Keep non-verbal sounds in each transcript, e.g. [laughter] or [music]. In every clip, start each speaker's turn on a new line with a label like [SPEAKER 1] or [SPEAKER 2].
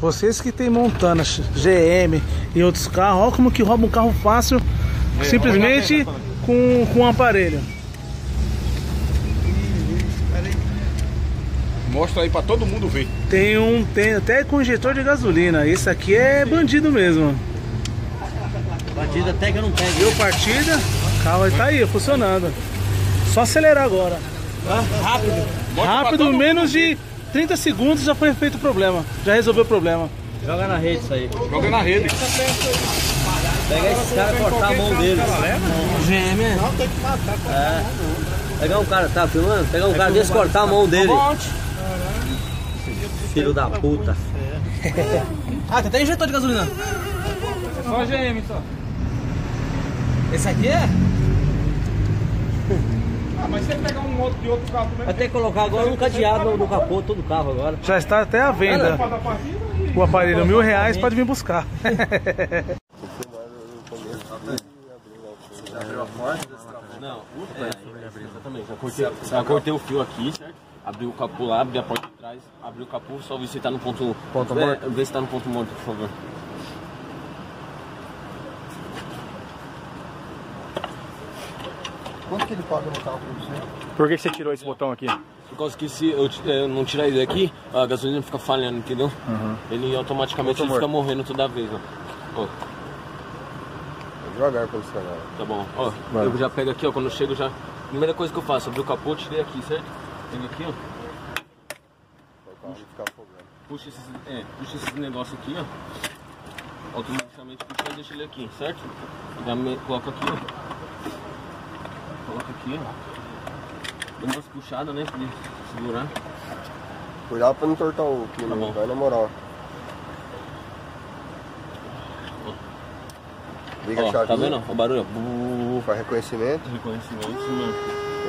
[SPEAKER 1] Vocês que tem Montana, GM e outros carros, olha como que rouba um carro fácil,
[SPEAKER 2] É,
[SPEAKER 1] simplesmente com, com um aparelho.
[SPEAKER 2] Mostra aí pra todo mundo ver.
[SPEAKER 1] Tem um, tem até com injetor de gasolina. Esse aqui é bandido mesmo.
[SPEAKER 3] Batida até que eu não pego.
[SPEAKER 1] Deu partida, o carro tá aí, funcionando. Só acelerar agora.
[SPEAKER 3] Rápido.
[SPEAKER 1] Rápido, menos de 30 segundos já foi feito o problema. Já resolveu o problema.
[SPEAKER 3] Joga na rede isso aí.
[SPEAKER 2] Joga na rede.
[SPEAKER 3] Pega esses caras e cortar a mão deles. GM é? Não, tem que matar. É. Pegar um cara, tá filmando? Pegar um cara desse e cortar a mão dele. Filho da puta. [laughs]
[SPEAKER 4] Ah, tem até injetor de gasolina.
[SPEAKER 2] Só GM, só.
[SPEAKER 4] Esse aqui é? [laughs]
[SPEAKER 2] Ah, mas ele pegar um outro de outro carro também,
[SPEAKER 3] Vai ter que colocar agora um cadeado no, capô todo o carro agora.
[SPEAKER 1] Já está até à venda. O aparelho mil reais pode vir buscar.
[SPEAKER 5] Não, é, exatamente. Já cortei, já cortei o fio aqui, certo? Abri o capô lá, abri a porta de trás, abri o capô, só ver se tá no ponto,
[SPEAKER 3] Ponto
[SPEAKER 5] é,
[SPEAKER 3] morto?
[SPEAKER 5] Vê se tá no ponto morto, por favor.
[SPEAKER 6] Quanto que ele paga no carro pra você?
[SPEAKER 7] Por que que você tirou esse botão aqui?
[SPEAKER 5] Por causa que se eu, ti- eh, não tirar ele daqui, a gasolina fica falhando, entendeu? Ele automaticamente ele fica morrendo toda vez, ó. Ó,
[SPEAKER 6] Devagar pra você agora.
[SPEAKER 5] tá bom. Ó, eu já pego aqui, ó, quando eu chego já. Primeira coisa que eu faço, abri o capô, tirei aqui, certo? Pego aqui, ó. Puxa esses, é, puxa esses negócios aqui, ó. Automaticamente puxa e deixa ele aqui, certo? Já me, coloca aqui, ó. Coloca aqui, ó. Dá umas puxadas, né? Pra ele segurar.
[SPEAKER 6] Cuidado pra não tortar o pino,
[SPEAKER 5] Tá bom.
[SPEAKER 6] vai na moral. Liga a
[SPEAKER 5] Ó,
[SPEAKER 6] chave.
[SPEAKER 5] tá vendo? ó, O barulho, ó.
[SPEAKER 6] Faz reconhecimento,
[SPEAKER 5] Reconhecimento, isso mesmo.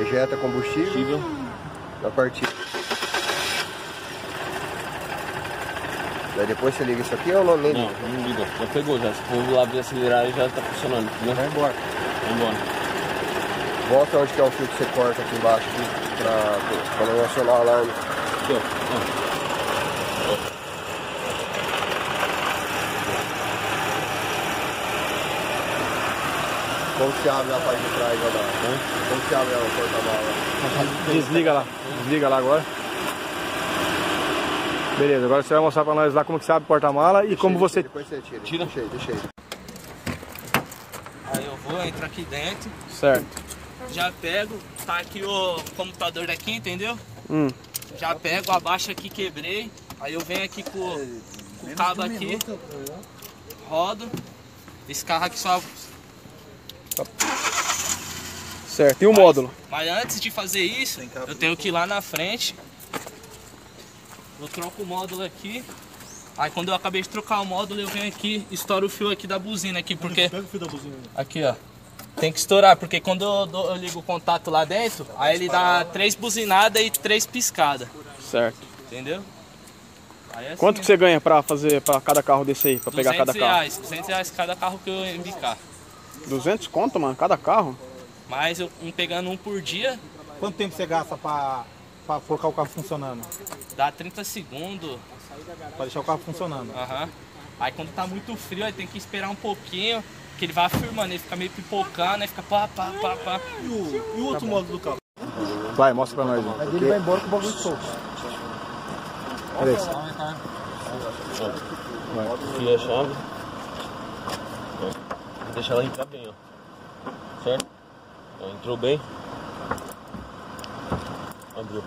[SPEAKER 6] ejeta combustível
[SPEAKER 5] Combustível.
[SPEAKER 6] na partida. Daí depois você liga isso aqui ou não? Nem
[SPEAKER 5] Não, não liga. Já pegou, já. Se for lá ver acelerar, ele já tá funcionando, entendeu?
[SPEAKER 6] Vai embora.
[SPEAKER 5] Vai embora.
[SPEAKER 6] Volta onde que é o fio que você corta aqui embaixo aqui, pra, pra não acionar o alarme.
[SPEAKER 5] Aqui, ó.
[SPEAKER 6] Como que abre a parte de trás, Adão? Como que abre o porta-mala?
[SPEAKER 7] Desliga lá. Desliga lá agora. Beleza, agora você vai mostrar pra nós lá como que você abre o porta-mala e como você...
[SPEAKER 6] Depois você tira.
[SPEAKER 5] Tira.
[SPEAKER 6] Deixa aí, deixa aí.
[SPEAKER 4] Aí eu vou entrar aqui dentro,
[SPEAKER 7] Certo.
[SPEAKER 4] Já pego, tá aqui o computador daqui, entendeu?
[SPEAKER 7] Hum.
[SPEAKER 4] Já pego, abaixo aqui, quebrei. Aí eu venho aqui com, com o cabo aqui, rodo. Esse carro aqui só.
[SPEAKER 7] Certo. E o módulo?
[SPEAKER 4] Mas antes de fazer isso, eu tenho que ir lá na frente. Eu troco o módulo aqui. Aí quando eu acabei de trocar o módulo, eu venho aqui, estouro o fio aqui da buzina aqui, [laughs] porque.
[SPEAKER 8] Pega o fio da buzina.
[SPEAKER 4] Aqui, ó. Tem que estourar, porque quando eu, dou- eu ligo o contato lá dentro, aí ele dá três buzinadas e três piscadas.
[SPEAKER 7] Certo.
[SPEAKER 4] Entendeu? Aí é assim,
[SPEAKER 7] Quanto que você ganha pra fazer pra cada carro desse aí? Pra pegar
[SPEAKER 4] 200
[SPEAKER 7] cada carro?
[SPEAKER 4] reais, 200 reais cada carro que eu embicar.
[SPEAKER 7] 200 conto, mano? Cada carro?
[SPEAKER 4] Mas eu um pegando um por dia,
[SPEAKER 8] Quanto tempo você gasta pra, pra colocar o carro funcionando?
[SPEAKER 4] dá 30 segundos.
[SPEAKER 8] Pra deixar o carro funcionando?
[SPEAKER 4] Aham. Aí quando tá muito frio, aí tem que esperar um pouquinho, que ele vai afirmando, ele fica meio pipocando, aí fica pá, pá, pá, pá.
[SPEAKER 8] E o, e o outro módulo do carro?
[SPEAKER 7] Vai, mostra pra nós.
[SPEAKER 6] Aí ele vai embora com o bagulho solto.
[SPEAKER 7] Beleza.
[SPEAKER 5] Aqui a chave. Vou deixar ela entrar bem, ó. Certo? Ó, entrou bem. Abriu.